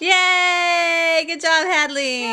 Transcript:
Yay! Good job, Hadley! Yeah.